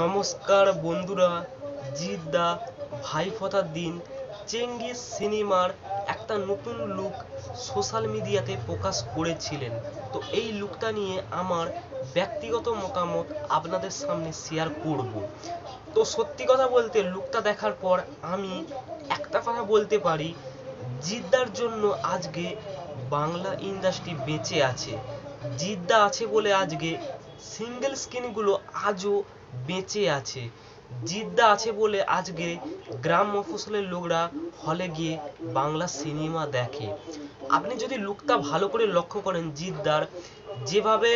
নমস্কার বন্ধুরা জিদ্দা ভাইফোঁটার দিন, চেঙ্গিস সিনেমার একটা নতুন লুক সোশ্যাল মিডিয়াতে প্রকাশ করেছিলেন। তো এই লুকটা নিয়ে আমার ব্যক্তিগত মতামত আপনাদের সামনে শেয়ার করব। তো সত্যি কথা বলতে লুকটা দেখার পর আমি একটা কথা বলতে পারি জিদ্দার জন্য আজকে বাংলা ইন্ডাস্ট্রি বেঁচে আছে। জিদ্দা আছে বলে আজকে সিঙ্গেল স্ক্রিনগুলো আজও বেঁচে আছে। জিদ্দা আছে বলে আজকে গ্রাম মফস্বলের লোকরা হলে গিয়ে বাংলা সিনেমা দেখে। আপনি যদি লুকটা ভালো করে লক্ষ্য করেন, জিদ্দার যেভাবে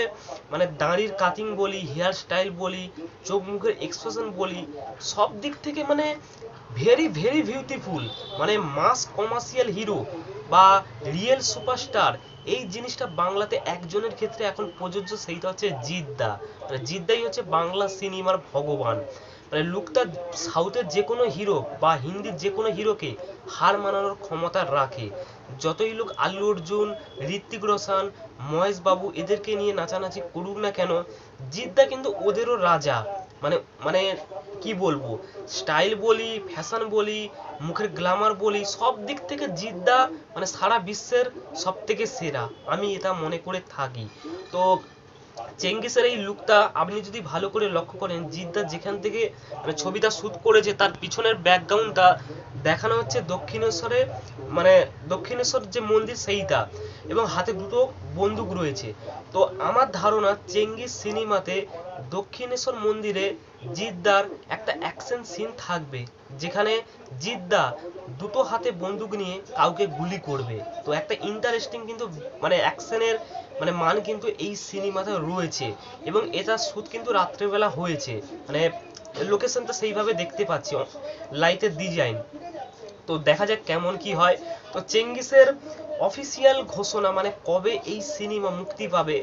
মানে দাড়ির কাটিং বলি হেয়ার স্টাইল বলি, চোখ মুখের এক্সপ্রেশন বলি, সব দিক থেকে মানে ভেরি ভেরি বিউটিফুল মানে মাস কমার্শিয়াল হিরো বা রিয়েল সুপারস্টার এই জিনিসটা বাংলাতে একজনের ক্ষেত্রে এখন প্রযোজ্য, সেইটা হচ্ছে জিদ্দা। মানে জিদ্দাই হচ্ছে বাংলা সিনেমার ভগবান। মানে লুকটা সাউথের যে কোনো হিরো বা হিন্দির যে কোনো হিরোকে হার মানানোর ক্ষমতা রাখে। যতই লোক আল্লু অর্জুন ঋত্বিক রোশন, মহেশ বাবু এদেরকে নিয়ে নাচানাচি করুক না কেন জিদ্দা কিন্তু ওদেরও রাজা। মানে মানে কি বলব? স্টাইল বলি, ফ্যাশন বলি, মুখের গ্ল্যামার বলি, সব দিক থেকে জিদ্দা মানে সারা বিশ্বের সব থেকে সেরা। আমি এটা মনে করে থাকি। তো চেঙ্গিসের এই লুকটা আপনি যদি ভালো করে লক্ষ্য করেন, জিদ্দা যেখান থেকে মানে ছবিটা শ্যুট করেছে, তার পিছনের ব্যাকগ্রাউন্ডটা দেখানো হচ্ছে দক্ষিণেশ্বরে মানে দক্ষিণেশ্বর যে মন্দির সেইটা। এবং হাতে দুটো বন্দুক রয়েছে। তো আমার ধারণা চেঙ্গিস সিনেমাতে দক্ষিণেশ্বর মন্দিরে জিদ্দার একটা অ্যাকশন সিন থাকবে, যেখানে জিদ্দা দুটো হাতে বন্দুক নিয়ে কাউকে গুলি করবে। তো একটা ইন্টারেস্টিং কিন্তু মানে অ্যাকশনের মানে মান কিন্তু এই সিনেমাতে রয়েছে। এবং এটা শুট কিন্তু রাত্রেবেলা হয়েছে। মানে লোকেশনটা সেইভাবে দেখতে পাচ্ছি। লাইটের ডিজাইন তো দেখা যাক কেমন কি হয়। তো চেঙ্গিসের অফিসিয়াল ঘোষণা মানে কবে এই সিনেমা মুক্তি পাবে,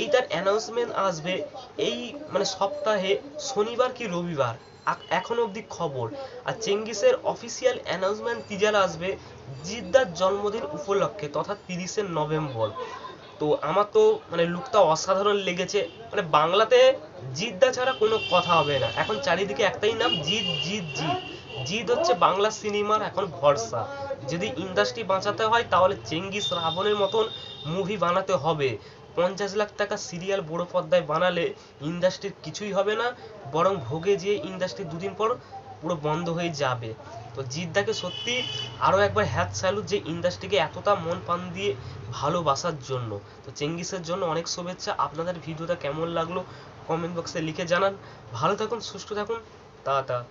এইটার অ্যানাউন্সমেন্ট আসবে এই মানে সপ্তাহে শনিবার কি রবিবার? এখন অবধি খবর। আর চেঙ্গিসের অফিসিয়াল অ্যানাউন্সমেন্ট টিজার আসবে জিদ্দার জন্মদিন উপলক্ষে, তথা তিরিশে নভেম্বর। তো আমার তো মানে লুকটা অসাধারণ লেগেছে। মানে বাংলাতে জিদ্দা ছাড়া কোনো কথা হবে না। এখন চারিদিকে একটাই নাম, জিদ জিদ জিদ। জিদ হচ্ছে বাংলা সিনেমার এখন ভরসা। যদি ইন্ডাস্ট্রি বাঁচাতে হয়, তাহলে চেঙ্গিস রাবণের মতন মুভি বানাতে হবে। পঞ্চাশ লাখ টাকা সিরিয়াল বড় পর্দায় বানালে ইন্ডাস্ট্রির কিছুই হবে না, বরং ভোগে যেয়ে ইন্ডাস্ট্রি দুদিন পর পুরো বন্ধ হয়ে যাবে। তো জিদ্দাকে সত্যি আরও একবার হ্যাট স্যালুট যে ইন্ডাস্ট্রিকে এতটা মন প্রাণ দিয়ে ভালোবাসার জন্য। তো চেঙ্গিসের জন্য অনেক শুভেচ্ছা। আপনাদের ভিডিওটা কেমন লাগল? কমেন্ট বক্সে লিখে জানান। ভালো থাকুন, সুস্থ থাকুন। টা